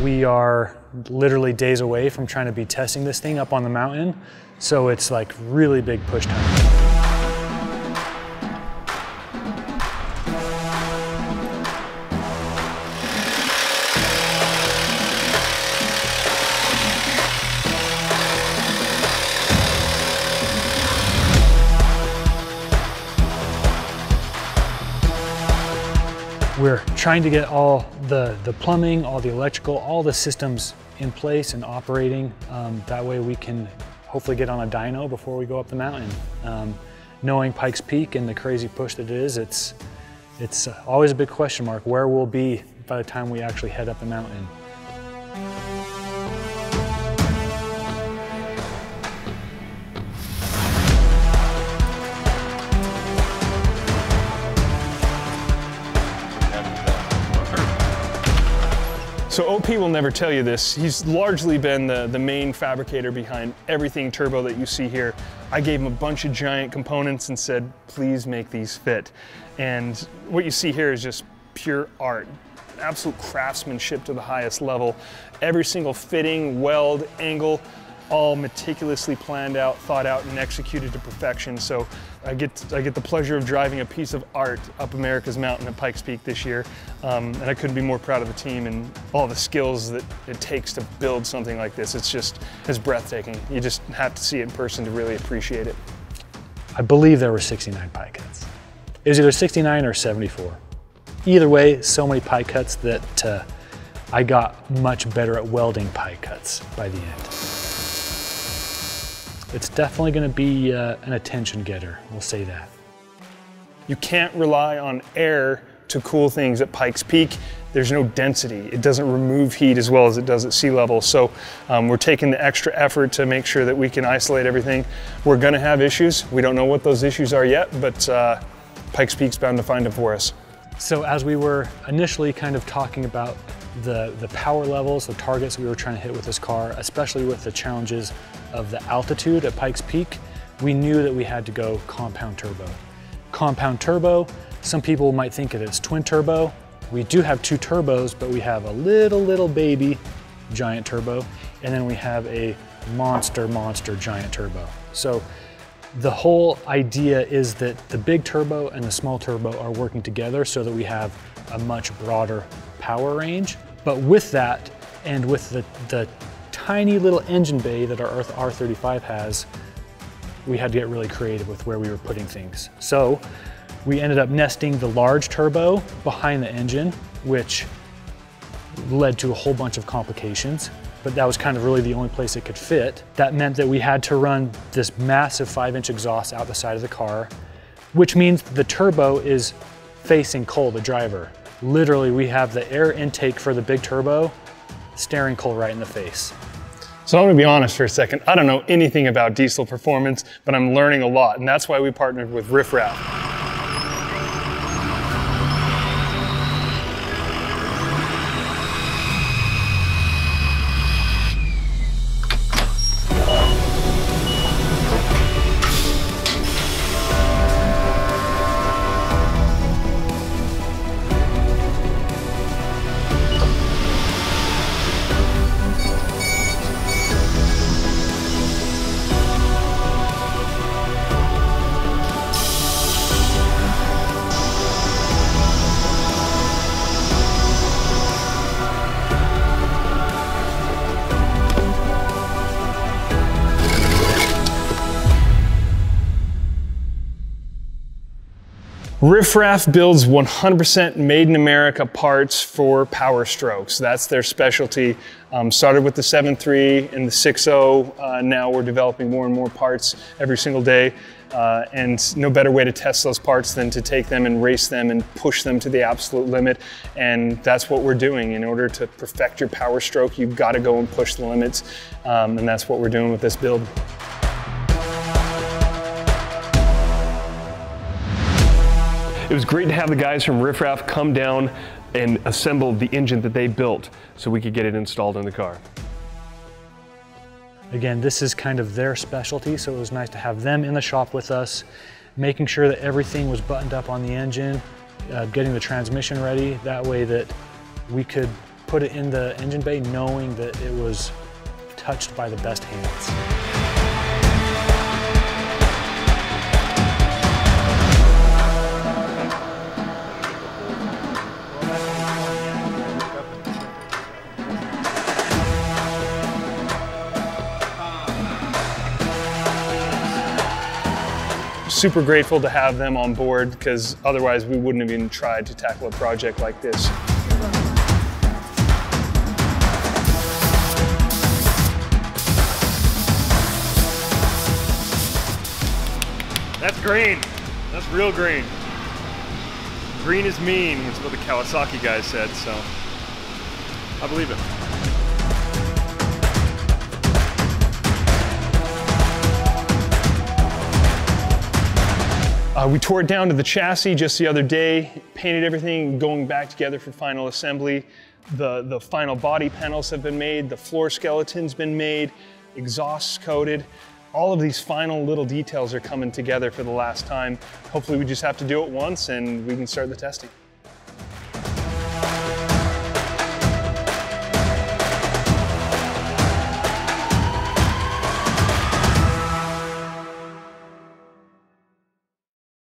We are literally days away from trying to be testing this thing up on the mountain. So it's like really big push time. We're trying to get all the, the plumbing, all the electrical, all the systems in place and operating. Um, that way we can hopefully get on a dyno before we go up the mountain. Um, knowing Pikes Peak and the crazy push that it is, it's, it's always a big question mark where we'll be by the time we actually head up the mountain. So OP will never tell you this. He's largely been the, the main fabricator behind everything turbo that you see here. I gave him a bunch of giant components and said, please make these fit. And what you see here is just pure art, absolute craftsmanship to the highest level. Every single fitting, weld, angle, all meticulously planned out, thought out, and executed to perfection. So I get, I get the pleasure of driving a piece of art up America's mountain at Pikes Peak this year. Um, and I couldn't be more proud of the team and all the skills that it takes to build something like this. It's just, it's breathtaking. You just have to see it in person to really appreciate it. I believe there were 69 pie cuts. It was either 69 or 74. Either way, so many pie cuts that uh, I got much better at welding pie cuts by the end it's definitely going to be uh, an attention getter. We'll say that. You can't rely on air to cool things at Pikes Peak. There's no density. It doesn't remove heat as well as it does at sea level. So um, we're taking the extra effort to make sure that we can isolate everything. We're going to have issues. We don't know what those issues are yet, but uh, Pikes Peak's bound to find them for us. So as we were initially kind of talking about the, the power levels, the targets we were trying to hit with this car, especially with the challenges of the altitude at Pikes Peak, we knew that we had to go compound turbo. Compound turbo, some people might think of it as twin turbo. We do have two turbos, but we have a little, little baby giant turbo, and then we have a monster, monster giant turbo. So the whole idea is that the big turbo and the small turbo are working together so that we have a much broader power range. But with that, and with the, the tiny little engine bay that our Earth R35 has, we had to get really creative with where we were putting things. So we ended up nesting the large turbo behind the engine, which led to a whole bunch of complications, but that was kind of really the only place it could fit. That meant that we had to run this massive five inch exhaust out the side of the car, which means the turbo is facing Cole, the driver. Literally, we have the air intake for the big turbo staring Cole right in the face. So I'm gonna be honest for a second. I don't know anything about diesel performance, but I'm learning a lot, and that's why we partnered with Riff Raff. Riff Raff builds 100% made in America parts for power strokes. That's their specialty. Um, started with the 7.3 and the 6.0. Uh, now we're developing more and more parts every single day. Uh, and no better way to test those parts than to take them and race them and push them to the absolute limit. And that's what we're doing. In order to perfect your power stroke, you've got to go and push the limits. Um, and that's what we're doing with this build. It was great to have the guys from Riff Raff come down and assemble the engine that they built so we could get it installed in the car. Again, this is kind of their specialty, so it was nice to have them in the shop with us, making sure that everything was buttoned up on the engine, uh, getting the transmission ready, that way that we could put it in the engine bay knowing that it was touched by the best hands. Super grateful to have them on board because otherwise we wouldn't have even tried to tackle a project like this. That's green. That's real green. Green is mean, which is what the Kawasaki guy said, so I believe it. Uh, we tore it down to the chassis just the other day, painted everything, going back together for final assembly. The, the final body panels have been made, the floor skeleton's been made, exhausts coated. All of these final little details are coming together for the last time. Hopefully we just have to do it once and we can start the testing.